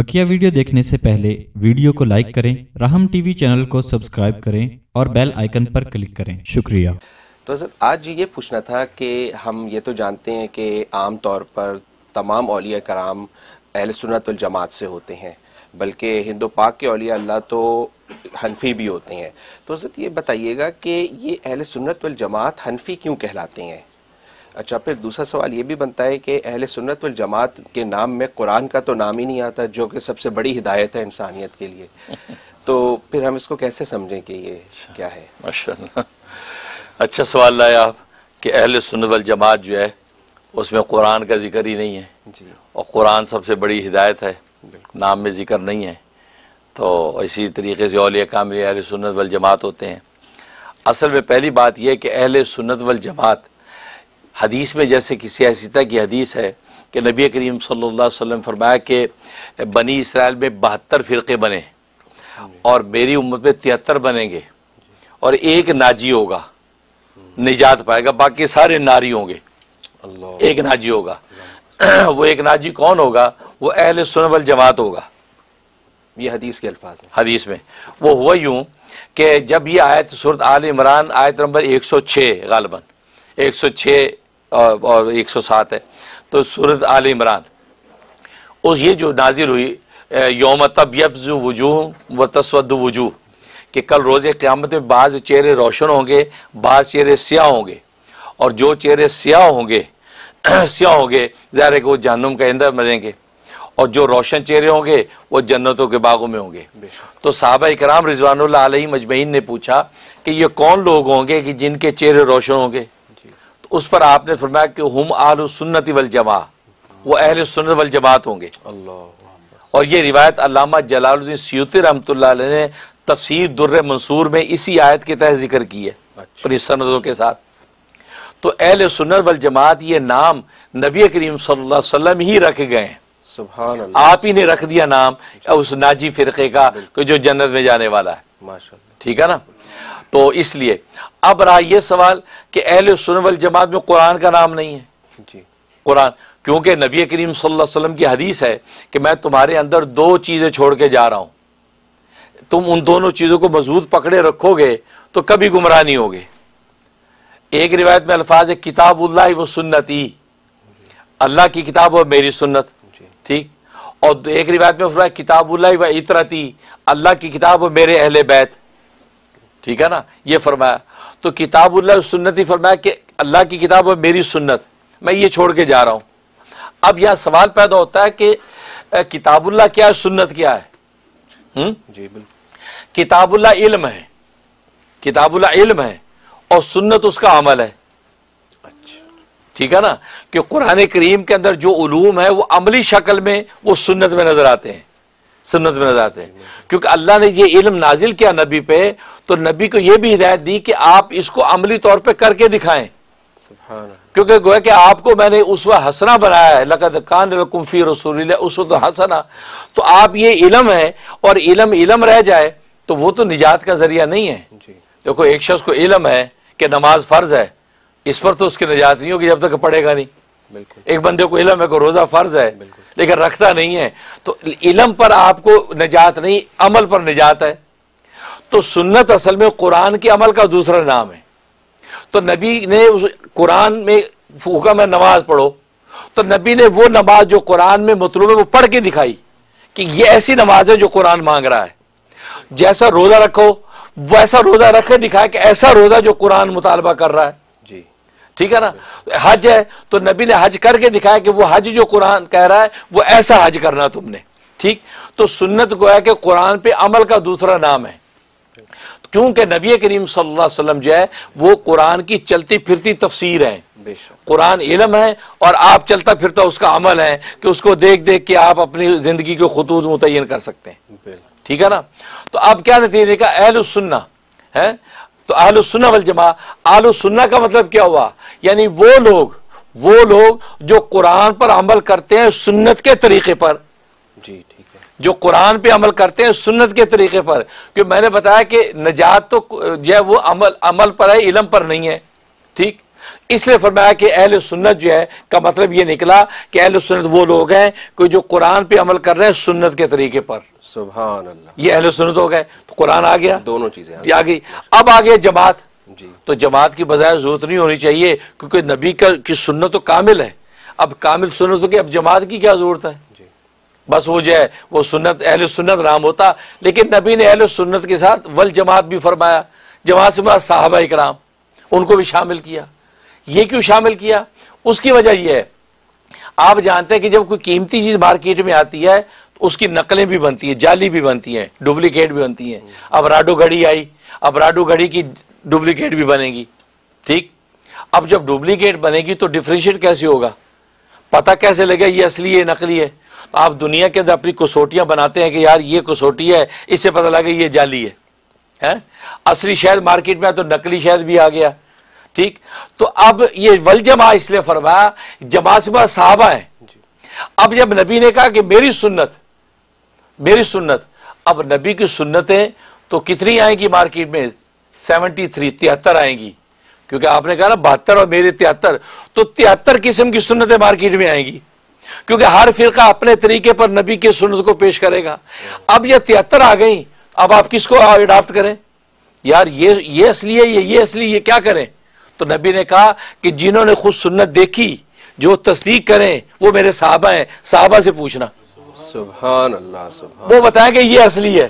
बकिया video देखने से पहले वीडियो को लाइक करें, राहम टीवी चैनल को सब्सक्राइब करें और बेल आइकन पर क्लिक करें। शुक्रिया। तो सर, आज ये पूछना था कि हम ये तो जानते हैं कि आम तौर पर तमाम अलिया कराम अहल सुनत जमात से होते हैं, बल्कि हिंदू पाक के अलिया अल्लाह तो हनफी भी होते हैं। तो सर, ये बताइएगा कि ये अहल सुन्नत वल जमात हनफी क्यों कहलाते हैं? अच्छा फिर दूसरा सवाल ये भी बनता है कि अहल सुन्नत वल जमात के नाम में कुरान का तो नाम ही नहीं आता जो कि सबसे बड़ी हिदायत है इंसानियत के लिए। तो फिर हम इसको कैसे समझें कि ये क्या है? माशाल्लाह। अच्छा सवाल लाया आप कि अहल सुन्नत वल जमात जो है उसमें कुरान का ज़िक्र ही नहीं है। जी। और कुरान सबसे बड़ी हिदायत है। नाम में ज़िक्र नहीं है। तो इसी तरीके से औलिया कामिल अहल सुन्नत वल जमात होते हैं। असल में पहली बात यह है कि अहल सुन्नत वल जमात हदीस में जैसे किसी हैसीता की हदीस है कि नबी करीम सल्लल्लाहु अलैहि वसल्लम फरमाया कि बनी इसराइल में बहत्तर फ़िरक़े बने और मेरी उम्मत में तिहत्तर बनेंगे और एक नाजी होगा निजात पाएगा बाकी सारे नारी होंगे। एक नाजी होगा। वो एक नाजी कौन होगा? वो अहल सुनवल जमात होगा। ये हदीस के अल्फाज हैं। हदीस में। वो हुआ यूँ कि जब ये आयत सूरत आल इमरान आयत नंबर 106 गालबन 106 और, और 107 है। तो सूरत आल इमरान उस ये जो नाजिल हुई योम यौम तब यब्ज़ वजूह व तस्वद वजूह कि कल रोज़ क़्यामत में बाज़ चेहरे रोशन होंगे बाज़ चेहरे स्याह होंगे और जो चेहरे स्याह होंगे स्याह होंगे ज़ाहिर है कि वो जहन्नुम के अंदर मरेंगे और जो रोशन चेहरे होंगे वो जन्नतों के बागों में होंगे। तो साहबा इकराम रिजवान मजमैन ने पूछा कि ये कौन लोग होंगे कि जिनके चेहरे रोशन होंगे? उस पर आपने फरमाया कि हम आल सुन्नति वल जमा वो अहल सुन्नत वल जमात होंगे। और ये रिवायत अल्लामा जलालुद्दीन सयूती अलैह ने तफसीर दुर्र मंसूर में इसी आयत के तहत ज़िक्र की है अच्छा। अपनी सनदों के साथ। तो अहल सुन्नत वल जमात ये नाम नबी करीम वसल्लम ही रख गए हैं। आप ही ने रख दिया नाम उस नाजी फिरके का कि जो जन्नत में जाने वाला है। ठीक है ना? तो इसलिए अब रहा यह सवाल कि अहल सुन्नत वल जमात में कुरान का नाम नहीं है। जी। कुरान क्योंकि नबी करीम सल्लल्लाहु अलैहि वसल्लम की हदीस है कि मैं तुम्हारे अंदर दो चीज़ें छोड़ के जा रहा हूँ। तुम उन दोनों चीज़ों को मज़बूत पकड़े रखोगे तो कभी गुमराह नहीं होगे। एक रिवायत में अल्फाज है किताबुल्लाह व सुन्नती। अल्लाह की किताब और मेरी सुन्नत। ठीक? और एक रिवायत में फरमाया किताबुल्लाह व इतरती। अल्लाह की किताब और मेरे अहले बैत। ठीक है ना? ये फरमाया तो किताबुल्लाह व सुन्नती फरमाया कि अल्लाह की किताब और मेरी सुन्नत मैं ये छोड़ के जा रहा हूँ। अब यह सवाल पैदा होता है कि किताबुल्ला क्या है सुन्नत क्या है? हम्म जी बिल्कुल। किताबुल्लाह इल्म है। किताबुल्लाह इल्म है और सुन्नत उसका अमल है। अच्छा। ठीक है ना? कि कुरान करीम के अंदर जो उलूम है वो अमली शक्ल में वो सुन्नत में नज़र आते हैं। सुन्नत में नज़र आते हैं। क्योंकि अल्लाह ने ये इल्म नाजिल किया नबी पे तो नबी को ये भी हिदायत दी कि आप इसको अमली तौर पे करके दिखाएँ। क्योंकि गोया कि आपको मैंने उसवा हसना बनाया है लकद कान लकुम फ़ी रसूल उसवा तो हसना। तो आप ये इलम है और इलम इलम रह जाए तो वो तो निजात का ज़रिया नहीं है। देखो एक शख्स को इलम है कि नमाज़ फ़र्ज़ है इस पर तो उसकी निजात नहीं होगी जब तक पढ़ेगा नहीं। बिल्कुल। एक बंदे को इलम है कि रोजा फ़र्ज़ है लेकिन रखता नहीं है। तो इलम पर आपको निजात नहीं, अमल पर निजात है। तो सुन्नत असल में कुरान के अमल का दूसरा नाम है। तो नबी ने उस कुरान में हुक्म है नमाज़ पढ़ो। तो नबी ने वो नमाज़ जो कुरान में मतलूब है वो पढ़ के दिखाई कि ये ऐसी नमाज़ है जो कुरान मांग रहा है। जैसा रोजा रखो, वैसा रोजा रखे दिखाया कि ऐसा रोजा जो कुरान मुतालबा कर रहा है। ठीक है ना? हज है तो नबी ने हज करके दिखाया कि वो हज जो कुरान कह रहा है वो ऐसा हज करना तुमने। ठीक? तो सुन्नत को है कि कुरान पे अमल का दूसरा नाम है। क्योंकि नबी करीम सल्लल्लाहु अलैहि वसल्लम जो है वो कुरान की चलती फिरती तफसीर है। कुरान इलम है और आप चलता फिरता उसका अमल है कि उसको देख देख के आप अपनी ज़िंदगी को खतूत मुतयन कर सकते हैं। ठीक है ना? तो अब क्या नतीजे का? अहल सुन्ना है? तो आल सुन्ना वल जमा आल सुन्ना का मतलब क्या हुआ? यानी वो लोग वो लोग जो कुरान पर अमल करते हैं सुन्नत के तरीके पर। जी ठीक है। जो कुरान पे अमल करते हैं सुन्नत के तरीके पर। क्योंकि मैंने बताया कि नजात तो जो है वो अमल अमल पर है इलम पर नहीं है। ठीक? इसलिए फरमाया कि अहल सुन्नत जो है का मतलब ये निकला कि अहल सुन्नत वो लोग हैं कि जो कुरान पे अमल कर रहे हैं सुन्नत के तरीके पर। अल्लाह ये अहल सुन्नत हो गए। तो कुरान आ गया। दोनों चीज़ें आ गई। अब आ गया जमात। जी। तो जमात की बजाय ज़रूरत नहीं होनी चाहिए क्योंकि नबी का की सुन्नत तो कामिल है। अब कामिल सुन्नत हो गई अब जमात की क्या ज़रूरत है? बस वो जो है वो सुन्नत अहल सुन्नत नाम होता। लेकिन नबी ने अहल सुन्नत के साथ वल जमात भी फरमाया। जमात से बाद साहबा इकराम उनको भी शामिल किया। ये क्यों शामिल किया? उसकी वजह यह है। आप जानते हैं कि जब कोई कीमती चीज़ मार्केट में आती है तो उसकी नकलें भी बनती है, जाली भी बनती हैं, डुप्लीकेट भी बनती हैं। अब राडो घड़ी आई, अब राडो घड़ी की डुप्लीकेट भी बनेगी, ठीक? अब जब डुप्लीकेट बनेगी तो डिफ्रेंशिएट कैसे होगा? पता कैसे लगे ये असली है, नकली है? तो आप दुनिया के अंदर अपनी कसौटियाँ बनाते हैं कि यार ये कसौटी है, इससे पता लगे ये जाली है, हैं? असली शहद मार्केट में आया तो नकली शहद भी आ गया। ठीक? तो अब ये वल जमा इसलिए फरमाया जमा बाद साहबा है। अब जब नबी ने कहा कि मेरी सुन्नत मेरी सुन्नत अब नबी की सुन्नतें तो कितनी आएँगी मार्केट में? सेवेंटी थ्री तिहत्तर आएँगी। क्योंकि आपने कहा ना बहत्तर और मेरे तिहत्तर तो तिहत्तर किस्म की सुन्नतें मार्केट में आएँगी। क्योंकि हर फिरका अपने तरीके पर नबी की सुन्नत को पेश करेगा। अब ये तिहत्तर आ गई अब आप किसको अडॉप्ट करें? यार ये ये असली है ये ये असली ये क्या करें? तो नबी ने कहा कि जिन्होंने खुद सुन्नत देखी जो तस्दीक करें वो मेरे साहबा हैं। साहबा से पूछना। सुभान अल्लाह सुभान वो बताएँगे ये असली है।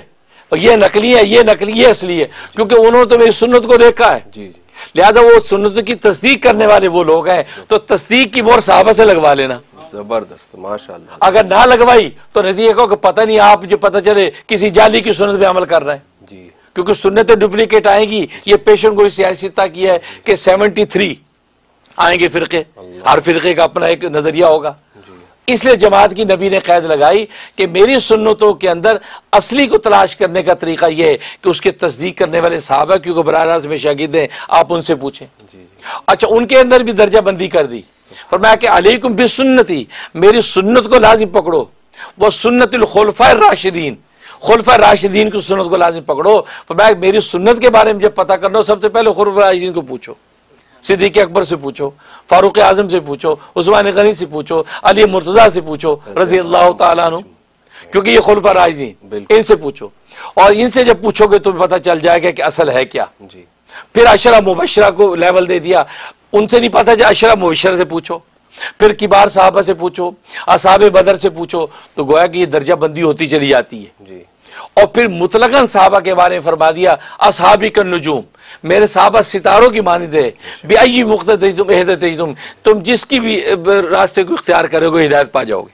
और ये नकली है ये नकली ये असली है। क्योंकि उन्होंने तो मेरी सुन्नत को देखा है। जी लिहाजा वो सुन्नत की तस्दीक करने वाले वो लोग हैं। तो तस्दीक की मोर साहबा से लगवा लेना। ज़बरदस्त माशाल्लाह। अगर ना लगवाई तो नतीजे को पता नहीं आप जो पता चले किसी जाली की सुन्नत पे अमल कर रहे हैं। क्योंकि सुन्नत डुप्लीकेट आएगी। ये पेशेंट को सियासता की है कि 73 आएँगे फिरके। हर फिरके का अपना एक नज़रिया होगा। इसलिए जमात की नबी ने कैद लगाई कि मेरी सुन्नतों के अंदर असली को तलाश करने का तरीका यह है कि उसके तस्दीक करने वाले साहब है क्योंकि बरह रास्त में शागिद हैं आप उनसे पूछें। अच्छा उनके अंदर भी दर्जा बंदी कर दी। और फरमाया कि अलैकुम भी सुन्नति मेरी सुन्नत को लाजिम पकड़ो। वह सुन्नतुल खुलफा राशिदीन। खुलफा राशिदीन की सुन्नत को लाजिम पकड़ो। फरमाया मेरी सुन्नत के बारे में जब पता करना हो सबसे पहले खुलफा राशिदीन को पूछो। सिद्दीक अकबर से पूछो फारूक आज़म से पूछो उस्मान गनी से पूछो अली मुर्तजा से पूछो रज़ी अल्लाह तु क्योंकि ये खुलफा राशिदीन इनसे पूछो। और इनसे जब पूछोगे तो पता चल जाएगा कि असल है क्या। जी। फिर अशरा मुबशरा को लेवल दे दिया। उनसे नहीं पता अशरा मुबशरा से पूछो। फिर किबार साहबा से पूछो असाब बदर से पूछो तो गोया कि ये दर्जा बंदी होती चली जाती है। जी। और फिर मुतलकन साहबा के बारे में फरमा दिया असहाबी का नजूम मेरे साहबा सितारों की मानद है बेआई मुख्त तुम एहदत तुम तुम जिसकी भी रास्ते को इख्तियार करोगे हिदायत पा जाओगे।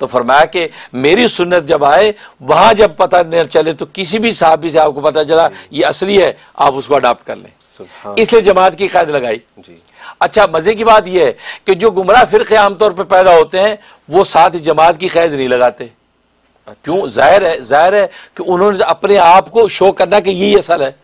तो फरमाया कि मेरी सुन्नत जब आए वहाँ जब पता न चले तो किसी भी साहबी से आपको पता चला ये असली है आप उसको अडॉप्ट कर लें। इसलिए जमात की कैद लगाई। जी। अच्छा मज़े की बात यह है कि जो गुमराह फिरके आमतौर पर पैदा होते हैं वो साथ ही जमात की कैद नहीं लगाते। क्यों? ज़ाहिर है ज़ाहिर है कि उन्होंने अपने आप को शो करना कि यही असल है।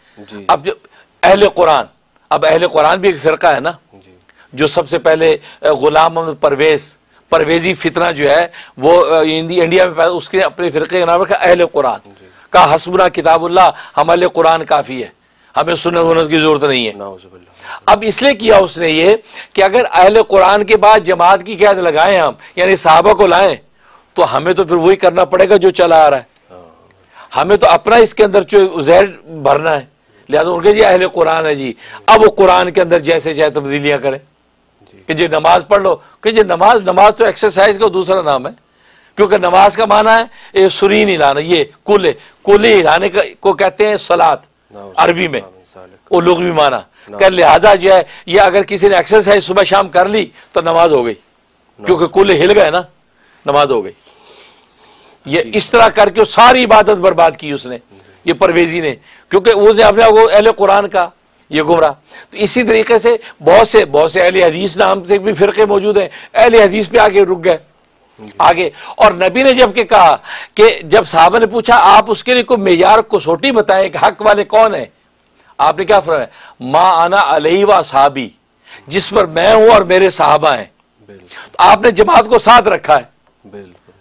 अब जो अहले कुरान अब अहल कुरान भी एक फिरका है ना? जी। जो सबसे पहले गुलाम मोहम्मद परवेज परवेजी फितना जो है वो इंडिया में उसके अपने फिरके का नाम रखा अहल कुरान। का हसबुना किताबुल्लाह हम अहले कुरान काफ़ी है। हमें सुन्नत वुन्नत की ज़रूरत नहीं है। अब इसलिए किया उसने ये कि अगर अहले कुरान के बाद जमात की कैद लगाएँ हम यानी साहबा को लाएँ तो हमें तो फिर वही करना पड़ेगा जो चला आ रहा है। हमें तो अपना इसके अंदर जो जहर भरना है। लिहाजा उनके जी अहले कुरान है जी। अब वो कुरान के अंदर जैसे चाहे तब्दीलियाँ करें। कि जी नमाज़ पढ़ लो। कि जी नमाज़ नमाज़ तो एक्सरसाइज का दूसरा नाम है। क्योंकि नमाज़ का माना है ये सुरीन हिलाना ये कुल कुल हिलाने का को कहते हैं सलात अरबी में। वो लोग भी माना कर लिहाजा जो है ये अगर किसी ने एक्सरसाइज सुबह शाम कर ली तो नमाज़ हो गई। क्योंकि कुल हिल गए ना नमाज़ हो गई। ये इस तरह करके सारी इबादत बर्बाद की उसने। ये परवेजी ने। क्योंकि उसने अपने वो अहले कुरान का ये गुमराह। तो इसी तरीके से बहुत से बहुत से अहले हदीस नाम से भी फिरके मौजूद हैं। अहले हदीस पे आके रुक गए। आगे। और नबी ने जब के कहा कि जब साहबा ने पूछा आप उसके लिए कोई मेयार कसौटी बताएँ कि हक वाले कौन है? आपने क्या फरमाया? माँ आना अलही व साहबी जिस पर मैं हूँ और मेरे साहबा हैं। तो आपने जमात को साथ रखा है।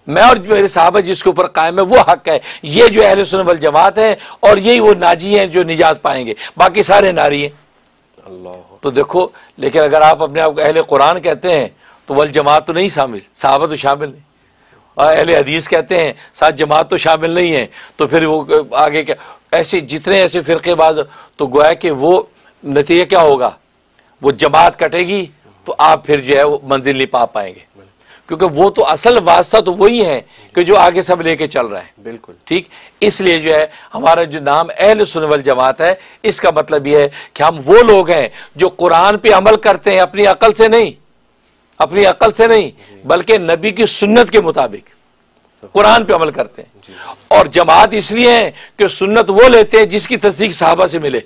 मैं और मेरे साहबा जिसके ऊपर कायम है वो हक है। ये जो अहल सुन्नत वल जमात है और यही वो नाजी हैं जो निजात पाएँगे। बाकी सारे नारी हैं। तो देखो लेकिन अगर आप अपने आप को अहले कुरान कहते हैं तो वल जमात तो नहीं शामिल साहबा तो शामिल नहीं। और अहले हदीस कहते हैं साथ जमात तो शामिल नहीं है तो फिर वो आगे क्या? ऐसे जितने ऐसे फ़िरक़ेबाज तो गोया कि वो नतीजा क्या होगा? वो जमात कटेगी तो आप फिर जो है वो मंजिल नहीं पा पाएँगे। क्योंकि वो तो असल वास्ता तो वही है कि जो आगे सब लेके चल रहे हैं। बिल्कुल। ठीक? इसलिए जो है हमारा जो नाम अहल सुनवल जमात है इसका मतलब यह है कि हम वो लोग हैं जो कुरान पे अमल करते हैं अपनी अकल से नहीं। अपनी अकल से नहीं बल्कि नबी की सुन्नत के मुताबिक कुरान पे अमल करते हैं। और जमात इसलिए है कि सुन्नत वो लेते हैं जिसकी तस्दीक साहबा से मिले।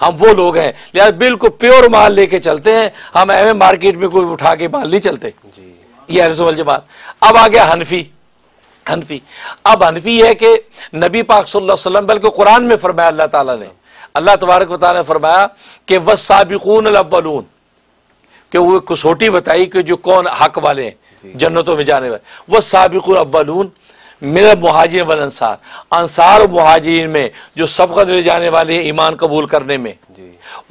हम वो लोग हैं लिहाजा बिल्कुल प्योर माल लेके चलते हैं हम एम मार्केट में कोई उठा के माल नहीं चलते। ये अहल जमात। अब आ गया हनफी। हनफी। अब हनफी है कि नबी पाक वसल्लम बल्कि कुरान में फरमाया अल्लाह ताला ने। अल्लाह तबारक ने फरमाया कि वह साबिकून अव्वलून। कि वो कसौटी बताई कि जो कौन हक वाले हैं जन्नतों में जाने वाले। वह साबिकुल अव्वलून मेरे मुहाजिर वल अंसार। अंसार और मुहाजिर में जो सबकत ले जाने वाले हैं ईमान कबूल करने में।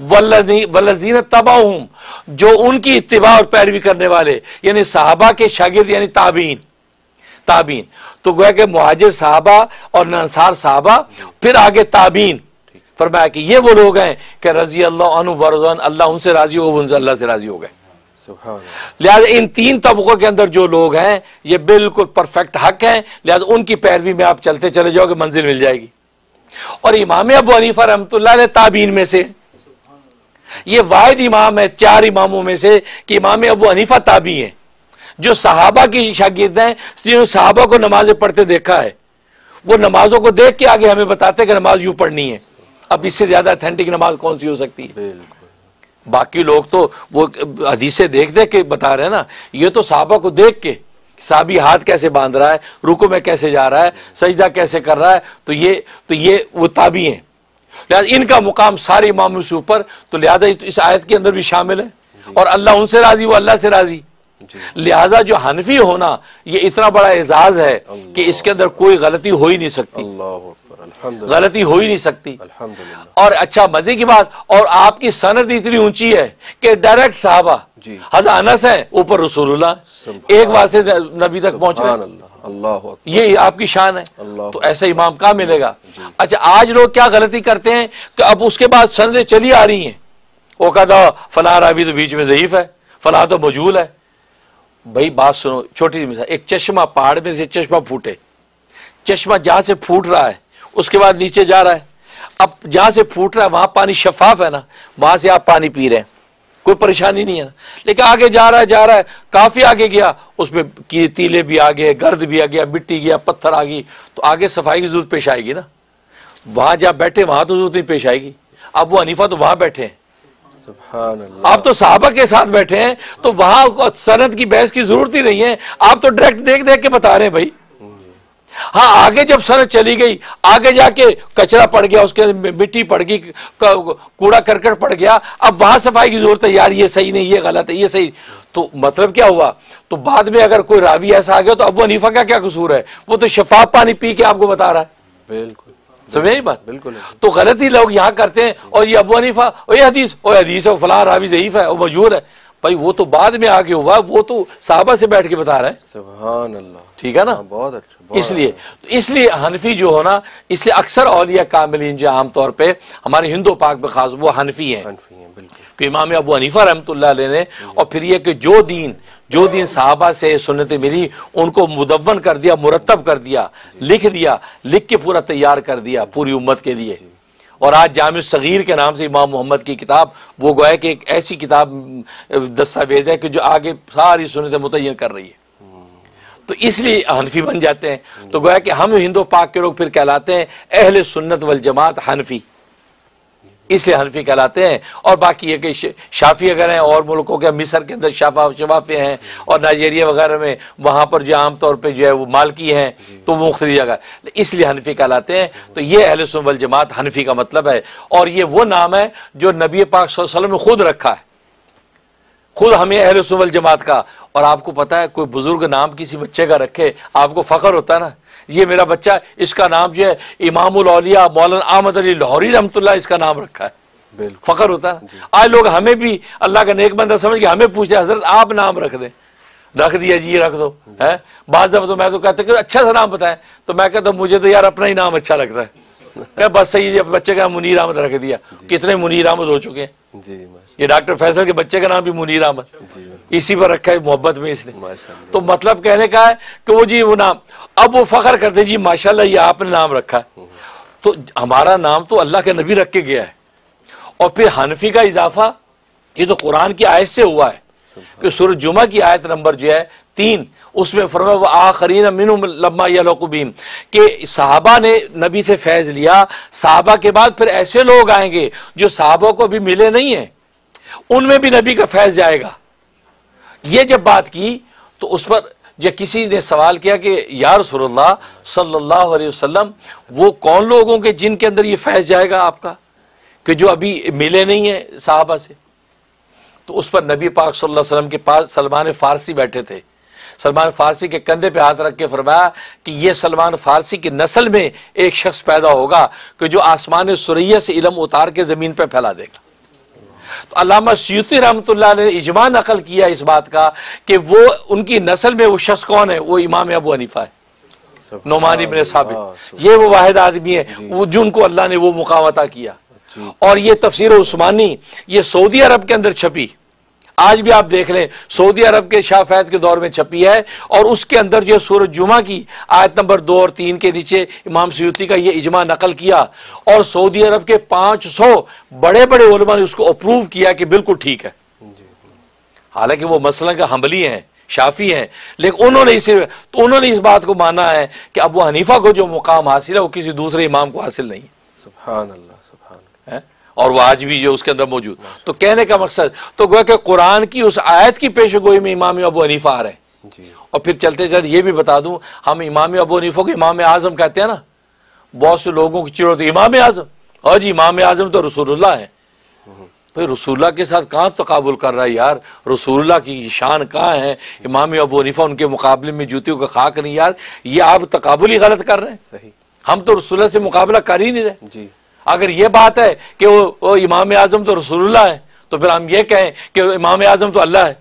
वल्लजीन तबाहुम जो उनकी इतबा और पैरवी करने वाले यानी साहबा के शागिर्द यानी ताबीन ताबीन। तो गोया कि मुहाजिर साहबा और अंसार साहबा फिर आगे ताबीन। फरमाया कि ये वो लोग हैं कि रज़ी अल्लाह वरज़न अल्लाह उनसे राज़ी हो उनसे अल्लाह से राज़ी हो गए। लिहाजा इन तीन तबकों के अंदर जो लोग हैं ये बिल्कुल परफेक्ट हक हैं। लिहाजा उनकी पैरवी में आप चलते चले जाओगे मंजिल मिल जाएगी। और इमाम अबू हनीफा ने ताबीन में से ये वाहिद इमाम है चार इमामों में से कि इमाम अबू हनीफा ताबी हैं। जो सहाबा की शागिर्द हैं जिन्होंने सहाबा को नमाजें पढ़ते देखा है वो नमाजों को देख के आगे हमें बताते कि नमाज़ यूँ पढ़नी है। अब इससे ज़्यादा अथेंटिक नमाज़ कौन सी हो सकती है? बाकी लोग तो वो हदीसें देख देख के बता रहे हैं ना ये तो साहबा को देख के साबी हाथ कैसे बाँध रहा है रुको में कैसे जा रहा है सजदा कैसे कर रहा है तो ये तो ये वो ताबी हैं। लिहाजा इनका मुकाम सारे इमामों से ऊपर तो लिहाजा इस आयत के अंदर भी शामिल है। और अल्लाह उनसे राज़ी वो अल्लाह से राज़ी। लिहाजा जो हनफी होना ये इतना बड़ा एजाज है कि इसके अंदर कोई गलती हो ही नहीं सकती। गलती हो ही नहीं सकती। और अच्छा मज़े की बात और आपकी सनद इतनी ऊँची है कि डायरेक्ट साहबा जी। हज अनस है ऊपर रसूलुल्लाह। एक बात से नबी तक पहुँच रहे। ये आपकी शान है। तो ऐसा इमाम कहाँ मिलेगा? अच्छा आज लोग क्या गलती करते हैं कि अब उसके बाद सनदें चली आ रही हैं? वो कहता फला रावी तो बीच में ज़यीफ है फला तो मजूल है। भाई बात सुनो छोटी सी मिसाल एक चश्मा पहाड़ में से चश्मा फूटे। चश्मा जहाँ से फूट रहा है उसके बाद नीचे जा रहा है। अब जहाँ से फूट रहा है वहाँ पानी शफाफ है ना वहाँ से आप पानी पी रहे हैं। कोई परेशानी नहीं है। ना लेकिन आगे जा रहा है जा रहा है काफ़ी आगे गया उसमें की तीले भी आ गए गर्द भी आ गया मिट्टी गया पत्थर आ गई तो आगे सफ़ाई की ज़रूरत पेश आएगी ना। वहाँ जहाँ बैठे वहाँ तो ज़रूरत नहीं पेश आएगी। अब वो हनीफा तो वहाँ बैठे हैं। आप तो साहबा के साथ बैठे हैं तो वहाँ सनद की बहस की ज़रूरत ही नहीं है। आप तो डायरेक्ट देख देख के बता रहे हैं भाई। हाँ आगे जब सनद चली गई आगे जाके कचरा पड़ गया उसके मिट्टी पड़ गई कूड़ा करकट पड़ गया अब वहाँ सफ़ाई की ज़रूरत है यार ये सही नहीं ये गलत है ये सही। तो मतलब क्या हुआ? तो बाद में अगर कोई रावी ऐसा आ गया तो अबू हनीफा का क्या कसूर है? वो तो शफाफ पानी पी के आपको बता रहा है। बिल्कुल। समझे नहीं बात? बिल्कुल तो गलती लोग यहाँ करते हैं और ये अबू हनीफा और ये हदीस और हदीस है फलां रावी ज़ईफ है वो मजबूर है। भाई वो तो बाद में आगे हुआ वो तो साहबा से बैठ के बता रहा है। सुभान अल्लाह ठीक है ना? हाँ, बहुत अच्छा इसलिए तो इसलिए हनफी जो हो ना इसलिए अक्सर औलिया कामिलीन जो आमतौर पर हमारे हिंदू पाक में खास वो हनफी हैं। हनफी हैं बिल्कुल। कि इमाम अबू हनीफा रहमतुल्लाह अलैह ने और फिर यह कि जो दीन जो दीन साहबा से सुन्नतें मिली उनको मुदवन कर दिया मुरतब कर दिया लिख दिया लिख के पूरा तैयार कर दिया पूरी उम्मत के लिए। और आज जाम सगीर के नाम से इमाम मोहम्मद की किताब, वो गोया कि एक ऐसी किताब दस्तावेज़ है कि जो आगे सारी सुनत मुतयन कर रही है। तो इसलिए हनफी बन जाते हैं। तो गोया कि हम हिंदो पाक के लोग फिर कहलाते हैं, अहल सुन्नत वल जमात हनफी। इसलिए हनफी कहलाते हैं। और बाकी ये कि शाफी अगर हैं, और मुल्कों के मिस्र के अंदर शाफा शफाफे हैं, और नाइजेरिया वगैरह में वहाँ पर जो आमतौर पर जो है वो मालकी हैं तो वो मुख्तलि जगह इसलिए हनफी कहलाते हैं। तो ये अहल जमात हनफी का मतलब है। और ये वो नाम है जो नबी पाक वसल्लम ने खुद रखा है। खुद हमें अहल जमात का। और आपको पता है, कोई बुज़ुर्ग नाम किसी बच्चे का रखे, आपको फख्र होता है ना? ये मेरा बच्चा इसका नाम जो है इमामुल औलिया मौलाना अहमद अली लाहौरी रमत इसका नाम रखा है। फ़ख्र होता है। आज लोग हमें भी अल्लाह का नेक बंदा समझ के हमें पूछते हैं हज़रत आप नाम रख दें। रख दिया जी रख दो है? बाद दफ़ा तो मैं तो कहता कि अच्छा सा नाम बताएँ। तो मैं कहता मुझे तो यार अपना ही नाम अच्छा लगता है। क्या बस सही है बच्चे का मुनीर अहमद रख दिया। कितने मुनीर अहमद हो चुके हैं। जी ये डॉक्टर फैसल के बच्चे का नाम भी मुनीर अहमद। इसी पर रखा है मोहब्बत में इसने। तो मतलब कहने का है कि वो जी वो नाम अब वो फखर करते जी माशाल्लाह ये आपने नाम रखा है। तो हमारा नाम तो अल्लाह के नबी रख के गया है। और फिर हनफी का इजाफा ये तो कुरान की आयत से हुआ है कि सूरज जुमा की आयत नंबर जो है तीन उसमें फरमाया, वो आखरीन मिन लम्मा यलकुबीम कि साहबा ने नबी से फैज़ लिया। साहबा के बाद फिर ऐसे लोग आएँगे जो साहबों को भी मिले नहीं है। उनमें भी नबी का फैज़ जाएगा। ये जब बात की तो उस पर जब किसी ने सवाल किया कि यार रसूलुल्लाह सल्लल्लाहु अलैहि वसल्लम, वो कौन लोगों के जिनके अंदर ये फैज़ जाएगा आपका? कि जो अभी मिले नहीं है साहबा से? तो उस पर नबी पाक सल्लल्लाहु अलैहि वसल्लम के पास सलमान फारसी बैठे थे। सलमान फारसी के कंधे पे हाथ रख के फरमाया कि ये सलमान फारसी की नस्ल में एक शख्स पैदा होगा कि जो आसमान सुरैया से इलम उतार के ज़मीन पे फैला देगा। तो अलामा सयूती रहमत ने इजमा नकल किया इस बात का कि वो उनकी नस्ल में वो शख्स कौन है? वो इमाम अबू हनीफा है। नोमान इब्न साबित। ये वो वाहिद आदमी है वो जिनको अल्लाह ने वो मुकाम अता किया। और ये तफसीर उस्मानी ये सऊदी अरब के अंदर छपी। आज भी आप देख लें सऊदी अरब के शाह फैद के दौर में छपी है और उसके अंदर जो सूरज जुमा की आयत नंबर दो और तीन के नीचे इमाम सयूती का ये इजमा नकल किया और सऊदी अरब के पाँच सौ बड़े बड़े उलमा ने उसको अप्रूव किया कि बिल्कुल ठीक है। हालाँकि वो मसलन का हमली हैं शाफी हैं लेकिन उन्होंने इसे तो उन्होंने इस बात को माना है कि अबू हनीफा को जो मुकाम हासिल है वो किसी दूसरे इमाम को हासिल नहीं है। सुभान अल्लाह सुभान है? और वो आज भी जो उसके अंदर मौजूद। तो कहने का मकसद तो गोया कि कुरान की उस आयत की पेशगोई में इमाम अबू हनीफा आ रहे हैं। और फिर चलते चलते ये भी बता दूँ हम इमाम अबू हनीफा को इमाम आज़म कहते हैं ना बहुत से लोगों की चिड़ है इमाम आज़म। और जी इमाम आज़म तो रसूलुल्लाह है। भाई रसूलुल्लाह के साथ कहाँ तकाबुल कर रहा है यार? रसूलुल्लाह की शान कहाँ है? इमाम अबू हनीफा उनके मुकाबले में जूतियों का खाक नहीं यार। ये आप तकबुल ही गलत कर रहे हैं। सही। हम तो रसूलुल्लाह से मुकाबला कर ही नहीं रहे। जी। अगर ये बात है कि वो, वो इमाम आज़म तो रसूलुल्लाह है तो फिर हम ये कहें कि इमाम आज़म तो अल्लाह है।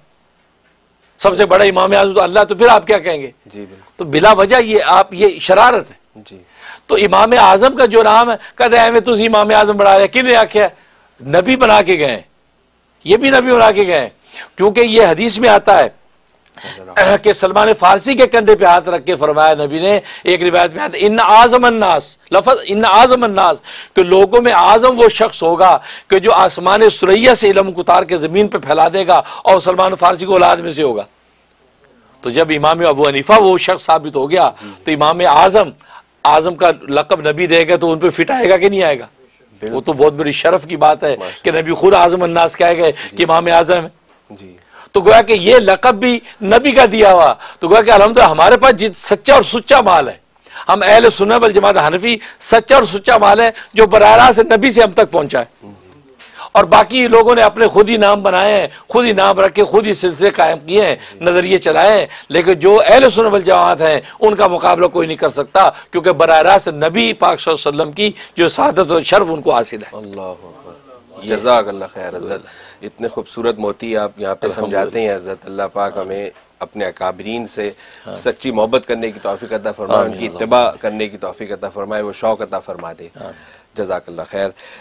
सबसे बड़ा इमाम आज़म तो अल्लाह तो फिर आप क्या कहेंगे? जी तो बिला वजह ये आप ये शरारत है। जी। तो इमाम आज़म का जो नाम है कहते हैं तुम इमाम आज़म बना रहे किन आख्या? नबी बना के गए ये भी नबी बना के गए क्योंकि ये हदीस में आता है कि सलमान फारसी के कंधे पे हाथ रख के फरमाया नबी ने एक रिवायत में आता इन आज़म अन्नास लफज इन आज़म अन्नास कि लोगों में आज़म वो शख्स होगा कि जो आसमान सुरैया से इलम उतार के ज़मीन पे फैला देगा और सलमान फारसी को औलाद में से होगा। तो जब इमाम अबू हनीफा वो शख्स साबित हो गया तो इमाम आज़म आज़म का लकब नबी देगा तो उन पर फिट आएगा कि नहीं आएगा? वो तो बहुत बड़ी शरफ की बात है कि नबी खुद आज़म अन्नास कह गए कि इमाम आज़म है। जी। तो गोया कि ये लकब भी नबी का दिया हुआ। तो गोया कि अलहमद हमारे पास जित सच्चा और सुच्चा माल है। हम अहल सुन्नत वल जमात हनफी सच्चा और सुच्चा माल है जो बराह से नबी से हम तक पहुँचा है। और बाकी लोगों ने अपने खुद ही नाम बनाए हैं, खुद ही नाम रखे, खुद ही सिलसिले कायम किए हैं, नज़रिए चलाए हैं। लेकिन जो अहल सुन्नत वल जमात हैं, उनका मुकाबला कोई नहीं कर सकता, क्योंकि बराह रास्त नबी पाक वसल्लम की जो शहादत और शर्फ उनको हासिल है। जजाक खैर इतने खूबसूरत मोती आप यहाँ पे समझाते हैं हज़रत अल्लाह पाक हमें अपने अकाबरीन से सच्ची मोहब्बत करने की तोफ़ी अदा फरमाए उनकी इतबा करने की तोफ़ी अदा फरमाए वो शौक अदा फरमा दे जजाकल्ला खैर।